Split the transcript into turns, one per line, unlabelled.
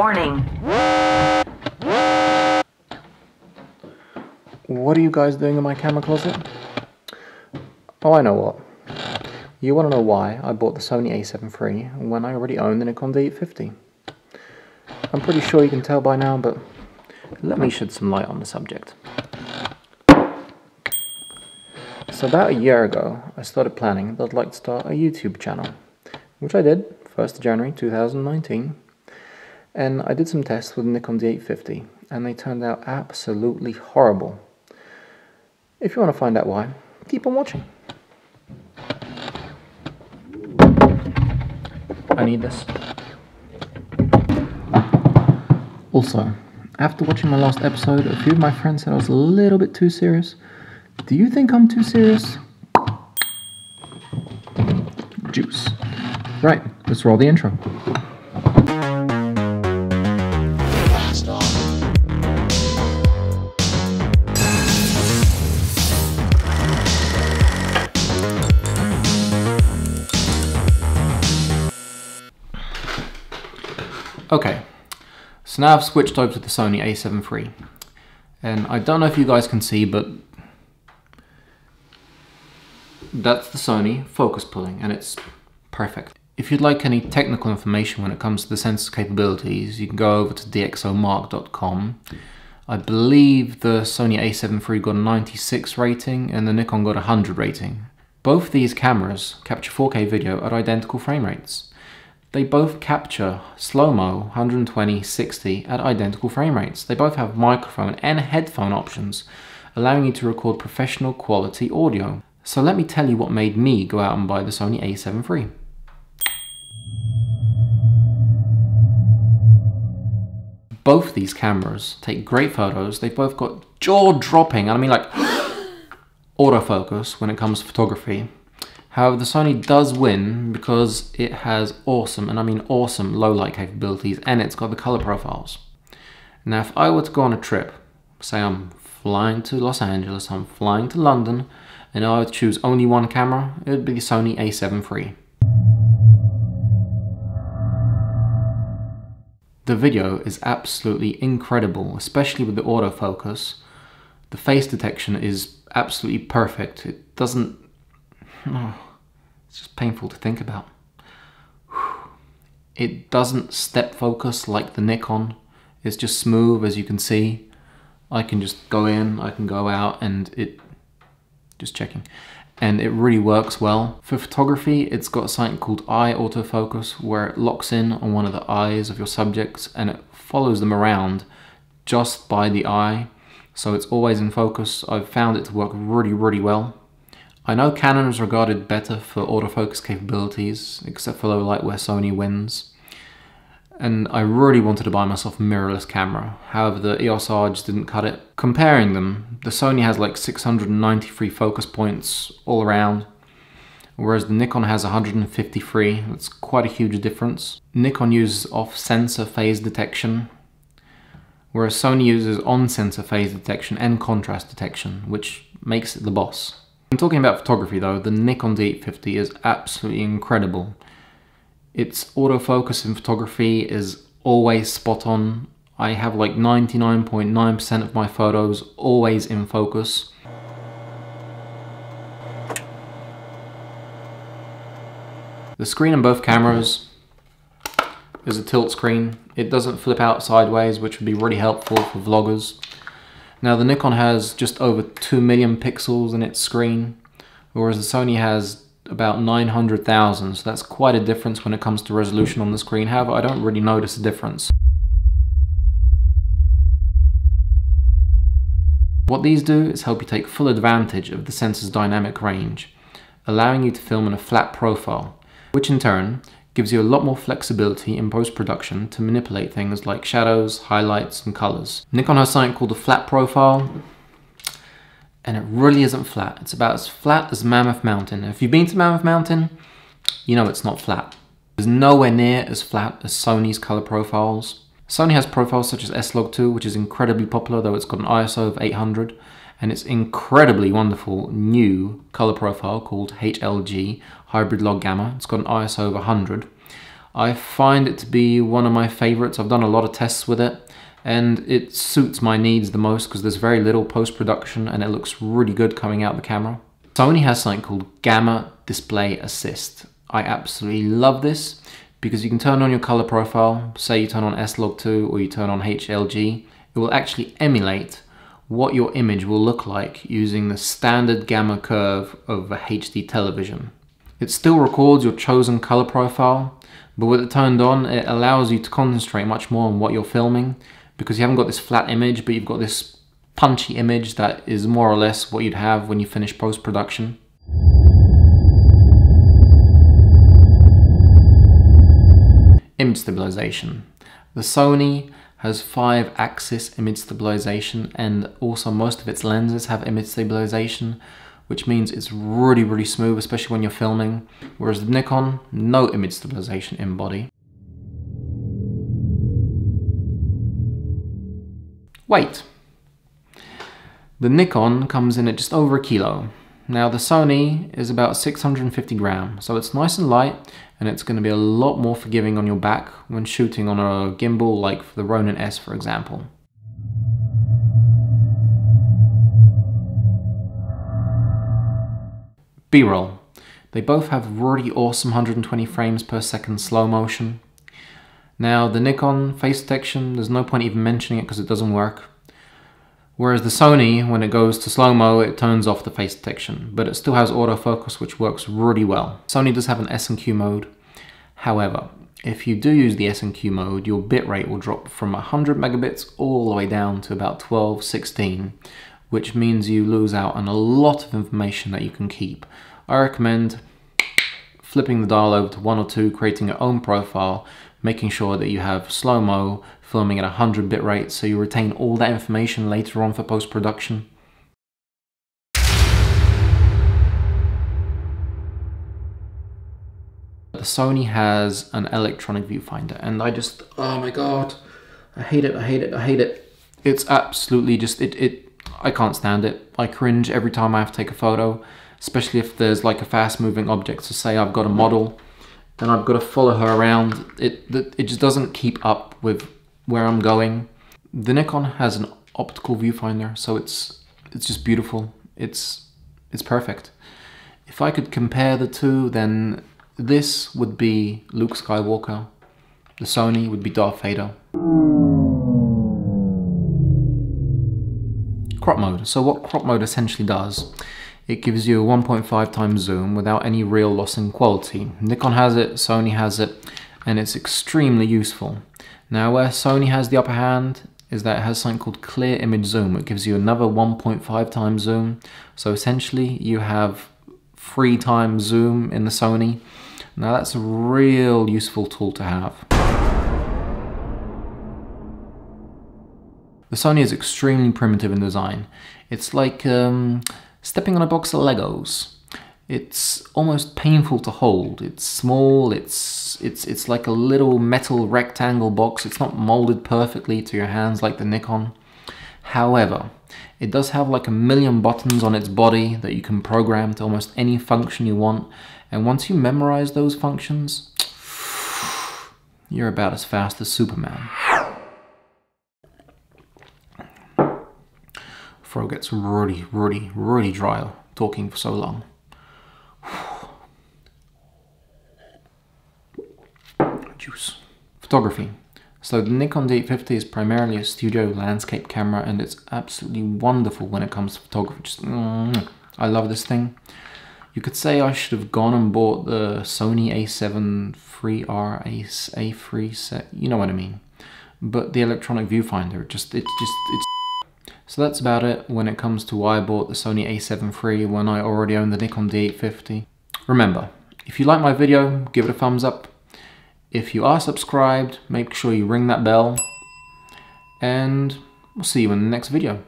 Warning. What are you guys doing in my camera closet? Oh, I know what. You want to know why I bought the Sony a7 III when I already owned the Nikon D850. I'm pretty sure you can tell by now, but let me shed some light on the subject. So about a year ago, I started planning that I'd like to start a YouTube channel, which I did, 1st January 2019, and I did some tests with Nikon D850, and they turned out absolutely horrible. If you want to find out why, keep on watching. I need this. Also, after watching my last episode, a few of my friends said I was a little bit too serious. Do you think I'm too serious? Juice. Right, let's roll the intro. Okay, so now I've switched over to the Sony a7 III. And I don't know if you guys can see, but that's the Sony focus pulling and it's perfect. If you'd like any technical information when it comes to the sensor's capabilities, you can go over to dxomark.com. I believe the Sony a7 III got a 96 rating and the Nikon got a 100 rating. Both these cameras capture 4K video at identical frame rates. They both capture slow-mo 120 60 at identical frame rates. They both have microphone and headphone options, allowing you to record professional quality audio. So let me tell you what made me go out and buy the Sony a7 III. Both these cameras take great photos. They've both got jaw-dropping, I mean like autofocus when it comes to photography. However, the Sony does win because it has awesome, and I mean awesome, low light capabilities, and it's got the color profiles. Now, if I were to go on a trip, say I'm flying to Los Angeles, I'm flying to London, and I would choose only one camera, it would be the Sony a7 III. The video is absolutely incredible, especially with the autofocus. The face detection is absolutely perfect. It doesn't Oh, it's just painful to think about. It doesn't step focus like the Nikon. It's just smooth as you can see. I can just go in, I can go out and it, just checking. And it really works well. For photography, it's got something called eye autofocus where it locks in on one of the eyes of your subjects and it follows them around just by the eye. So it's always in focus. I've found it to work really, really well. I know Canon is regarded better for autofocus capabilities, except for low light where Sony wins. And I really wanted to buy myself a mirrorless camera, however the EOS R just didn't cut it. Comparing them, the Sony has like 693 focus points all around, whereas the Nikon has 153, that's quite a huge difference. Nikon uses off-sensor phase detection, whereas Sony uses on-sensor phase detection and contrast detection, which makes it the boss. I'm talking about photography though, the Nikon D850 is absolutely incredible. Its autofocus in photography is always spot on. I have like 99.9% .9 of my photos always in focus. The screen on both cameras is a tilt screen. It doesn't flip out sideways, which would be really helpful for vloggers. Now the Nikon has just over 2 million pixels in its screen, whereas the Sony has about 900,000, so that's quite a difference when it comes to resolution on the screen. However, I don't really notice a difference. What these do is help you take full advantage of the sensor's dynamic range, allowing you to film in a flat profile, which in turn gives you a lot more flexibility in post-production to manipulate things like shadows, highlights, and colors. Nikon has something called a flat profile, and it really isn't flat. It's about as flat as Mammoth Mountain. if you've been to Mammoth Mountain, you know it's not flat. It's nowhere near as flat as Sony's color profiles. Sony has profiles such as S-Log2, which is incredibly popular, though it's got an ISO of 800, and its incredibly wonderful new color profile called HLG Hybrid Log Gamma. It's got an ISO of 100. I find it to be one of my favorites. I've done a lot of tests with it and it suits my needs the most because there's very little post-production and it looks really good coming out the camera. Sony has something called Gamma Display Assist. I absolutely love this because you can turn on your color profile, say you turn on S-Log2 or you turn on HLG, it will actually emulate what your image will look like using the standard gamma curve of a HD television. It still records your chosen color profile, but with it turned on, it allows you to concentrate much more on what you're filming because you haven't got this flat image, but you've got this punchy image that is more or less what you'd have when you finish post-production. Image stabilization. The Sony has five axis image stabilization and also most of its lenses have image stabilization which means it's really really smooth especially when you're filming. Whereas the Nikon no image stabilization in body. Weight. The Nikon comes in at just over a kilo now the Sony is about 650 grams, so it's nice and light and it's going to be a lot more forgiving on your back when shooting on a gimbal like the Ronin S for example. B-roll. They both have really awesome 120 frames per second slow motion. Now the Nikon face detection, there's no point even mentioning it because it doesn't work. Whereas the Sony, when it goes to slow-mo, it turns off the face detection, but it still has autofocus, which works really well. Sony does have an S&Q mode. However, if you do use the S&Q mode, your bitrate will drop from 100 megabits all the way down to about 12, 16, which means you lose out on a lot of information that you can keep. I recommend flipping the dial over to one or two, creating your own profile, making sure that you have slow-mo, filming at 100 bit rate so you retain all that information later on for post-production. The Sony has an electronic viewfinder and I just, oh my god, I hate it, I hate it, I hate it. It's absolutely just, it, it, I can't stand it. I cringe every time I have to take a photo, especially if there's like a fast moving object. So say I've got a model and I've got to follow her around. It, it just doesn't keep up with where I'm going. The Nikon has an optical viewfinder, so it's it's just beautiful. It's it's perfect. If I could compare the two, then this would be Luke Skywalker. The Sony would be Darth Vader. Crop mode. So what crop mode essentially does, it gives you a 1.5 times zoom without any real loss in quality. Nikon has it, Sony has it, and it's extremely useful. Now where Sony has the upper hand is that it has something called clear image zoom. It gives you another 1.5 times zoom. So essentially you have three times zoom in the Sony. Now that's a real useful tool to have. The Sony is extremely primitive in design. It's like um, stepping on a box of Legos. It's almost painful to hold. It's small, it's, it's, it's like a little metal rectangle box. It's not molded perfectly to your hands like the Nikon. However, it does have like a million buttons on its body that you can program to almost any function you want. And once you memorize those functions, you're about as fast as Superman. Throat gets really, really, really dry talking for so long. Juice. Photography. So the Nikon D850 is primarily a studio landscape camera and it's absolutely wonderful when it comes to photography. Just, mm, I love this thing. You could say I should have gone and bought the Sony a7 3R A, A3 set, you know what I mean. But the electronic viewfinder, just it's just it's so that's about it when it comes to why I bought the Sony a7 III when I already own the Nikon D850. Remember, if you like my video, give it a thumbs up. If you are subscribed, make sure you ring that bell. And we'll see you in the next video.